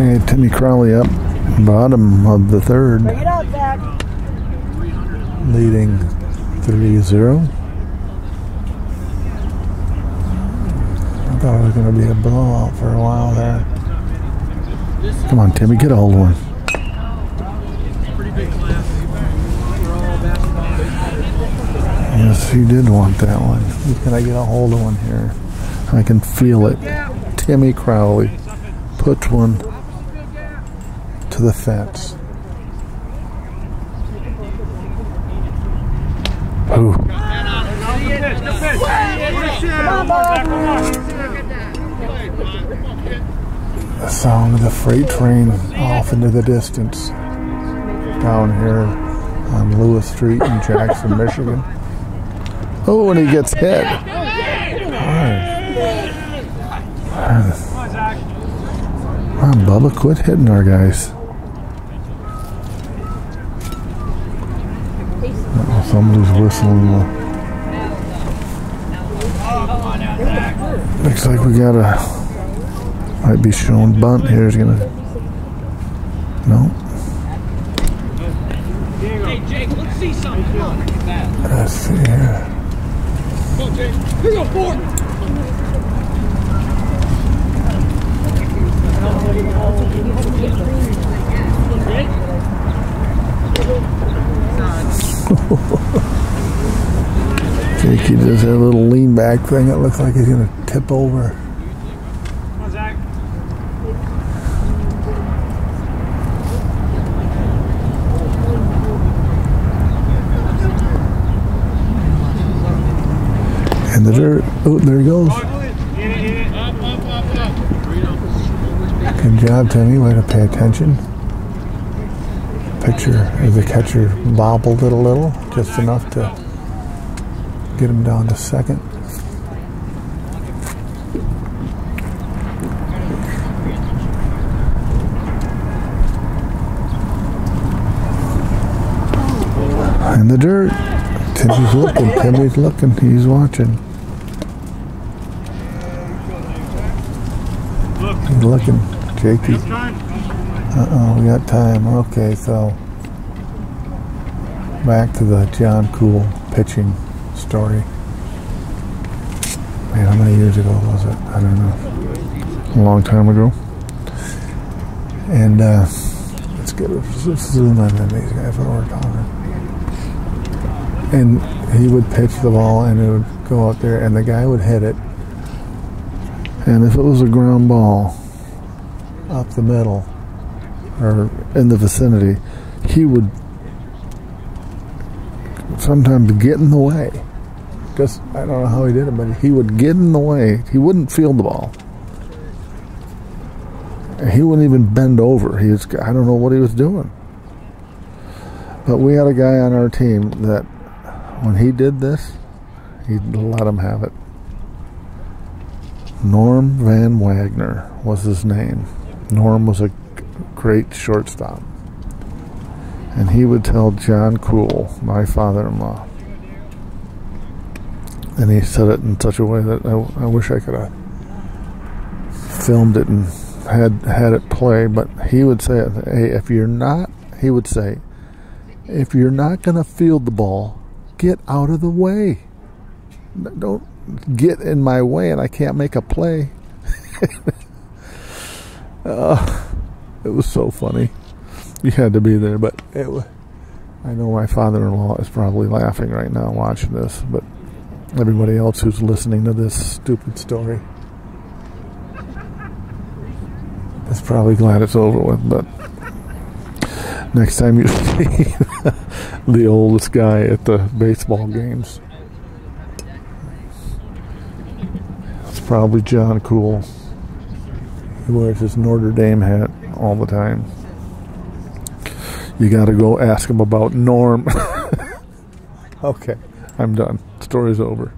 Okay, Timmy Crowley up, bottom of the third, Bring it up, Zach. leading 3-0. I thought it was going to be a blowout for a while there. Come on, Timmy, get a hold of one. Pretty big class. We're all basketball. Yes, he did want that one. Can I get a hold of one here? I can feel it. Timmy Crowley puts one the fence. Ooh. The sound of the freight train off into the distance down here on Lewis Street in Jackson, Michigan. Oh, and he gets hit. Come on, Bubba, quit hitting our guys. Uh-oh, somebody's whistling. Looks like we got a. Might be showing bunt here. Is gonna. No. Hey, Jake, let's see something. Come on. Let's see here. Come on, Jake. Here you go, four. Jakey does that little lean back thing. It looks like he's gonna tip over. In the dirt. Oh, there he goes. Good job, Timmy. Way to pay attention. Picture of the catcher bobbled it a little, just enough to get him down to second. In the dirt. Timmy's looking. Timmy's looking. He's watching. He's looking. Jakey. Uh-oh, we got time. Okay, so back to the John Cool pitching story. Man, how many years ago was it? I don't know. A long time ago. And uh, let's get a zoom on these guys while we're talking. And he would pitch the ball and it would go out there and the guy would hit it. And if it was a ground ball up the middle, or in the vicinity, he would sometimes get in the way. Just I don't know how he did it, but he would get in the way. He wouldn't field the ball. He wouldn't even bend over. He was I don't know what he was doing. But we had a guy on our team that when he did this, he'd let him have it. Norm Van Wagner was his name. Norm was a great shortstop. And he would tell John Cool, my father in law, and he said it in such a way that I, I wish I could have filmed it and had had it play, but he would say, Hey, if you're not, he would say, if you're not going to field the ball, get out of the way. Don't get in my way and I can't make a play. uh, it was so funny. You had to be there, but it was, I know my father-in-law is probably laughing right now watching this, but everybody else who's listening to this stupid story is probably glad it's over with, but next time you see the oldest guy at the baseball games, it's probably John Cool. He wears his Notre Dame hat all the time. You got to go ask him about Norm. okay, I'm done. Story's over.